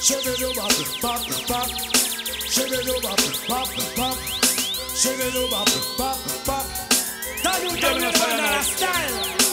Shake it up, pop, pop. Shake it up, pop, pop. Shake it up, pop, pop. Tell you, tell me, style.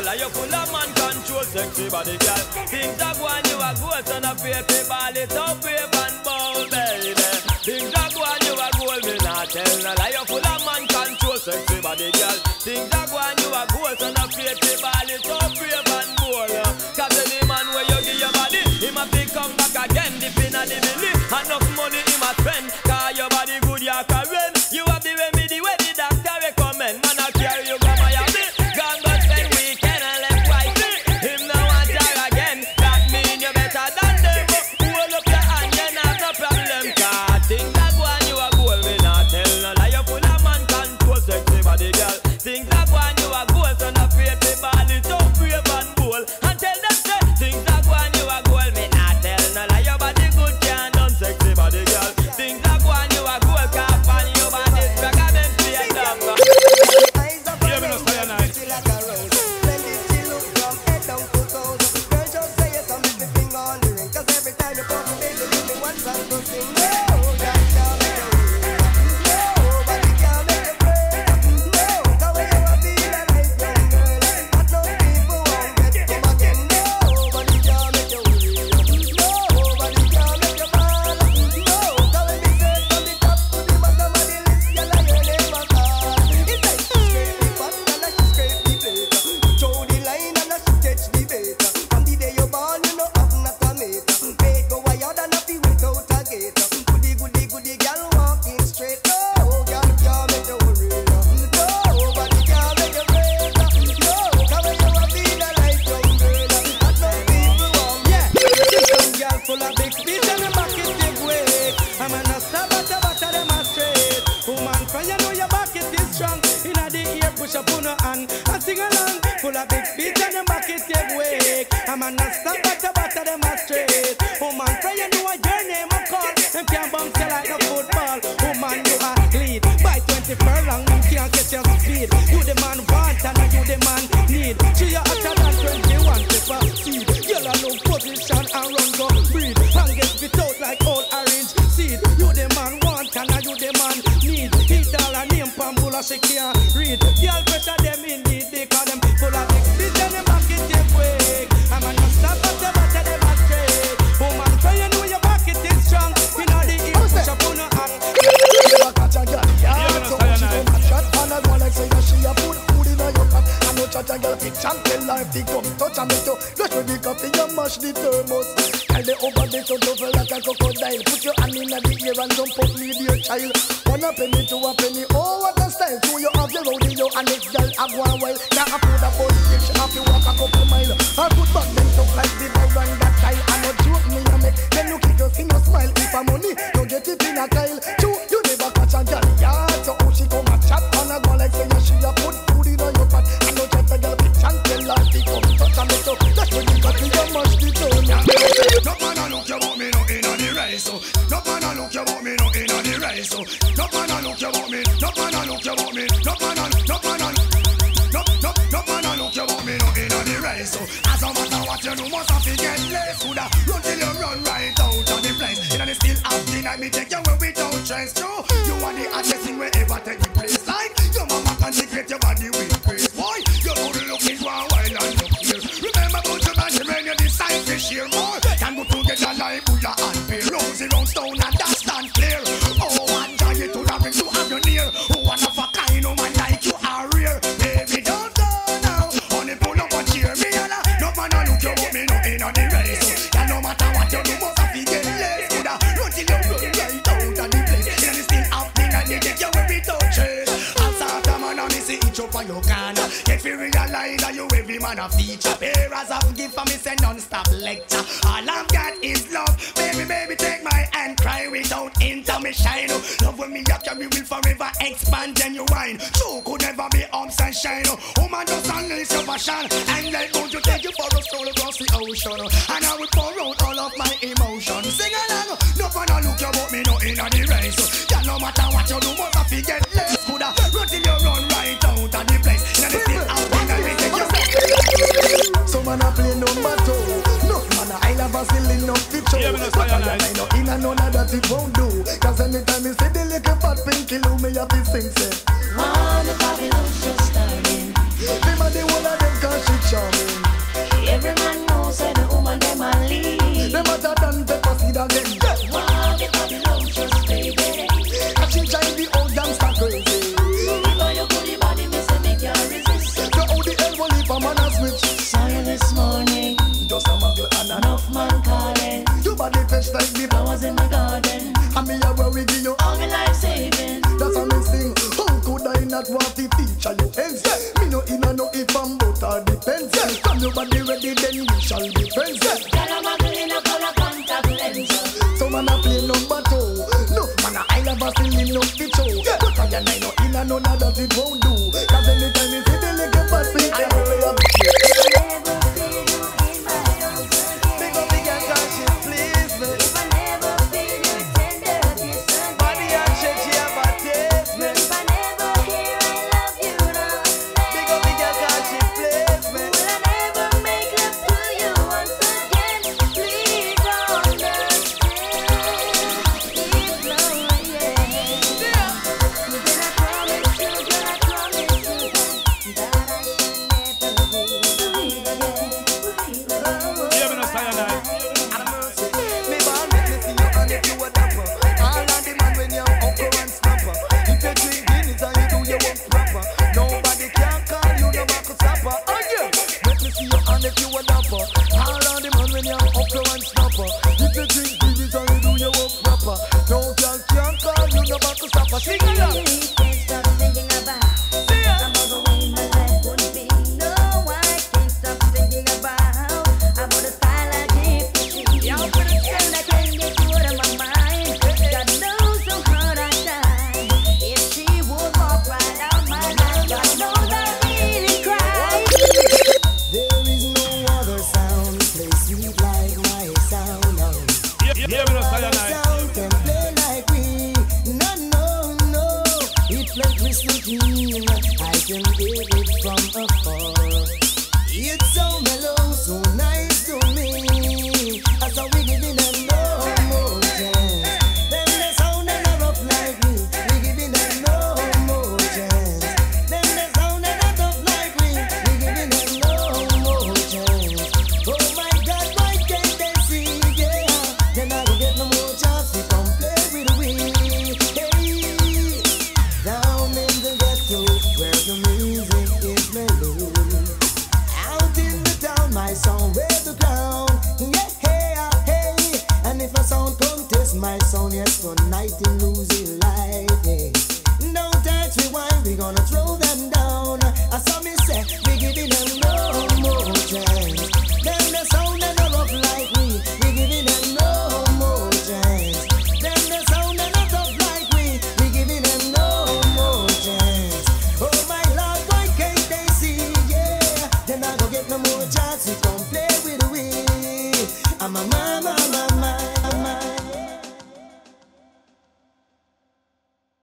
no lie, you full of man control, sexy body girl. Things are going, you are ghost and a fake ball, it's up wave and baby. Things are going, you are gold, me not tell lie, you full of man control, sexy body girl. Things are going, you are ghost and a fake ball, it's up push her hand and sing along. Full of big speech and the back it give way. I'm a the back of them a straight. Woman, from you know your name a call. Them can't bounce you like no football. Woman, you a lead. By 20 furlong, them can't get your speed. You the man want and you the man need. She a hotter than 21 to proceed. Girl a look position and run go breed. And get spit out like old orange seed. You the man want and you the man need. Hit all a name pambula she can't tell her if come touch and you rush with the coffee and mash the thermos. Tell the over the to double like a crocodile. Put your hand in the ear and jump up lead your child. One a penny, two a penny, oh what a style. Two you have your rodeo and next girl go a while. Now I put a bus bitch, have to walk a couple mile. Take you where wherever take the ever place. Like your mama consecrate your body miss it each up on your corner. Get fi realize that you every man a feature. Parents have give for me say non-stop lecture. All I've got is love. Baby, baby, take my hand, cry without intermission. Love when me up, you will forever expand genuine. True could never be ups and shine. Woman just unleash your passion and let go to take you for a stroll across the ocean. And I will pour out all of my emotions. Sing along, no one look you but me no inna the race. Yeah, no matter what you do, won't do. Cause anytime me see the little fat pinky loo, me have to sing say. While the Babylon's just starting, Them a the one of them cause she charming. every man knows that the woman them a lead. Them hotter than pepper seed again. While the Babylon's just baby, And she drive the old gangster crazy. before you put the body, me say make you resist. So how the hell will if a man a switch? Saw you this morning, Just a muggle and enough man calling. You body fresh like the not want to teach you ends Me no in a no if I'm but all depends. Come your body ready then we shall be friends Girl, I'm a in a color contact lens. So man a play number two. No man a I love a silly no show. But I I no in a of that it won't do. Cause It's so mellow, so nice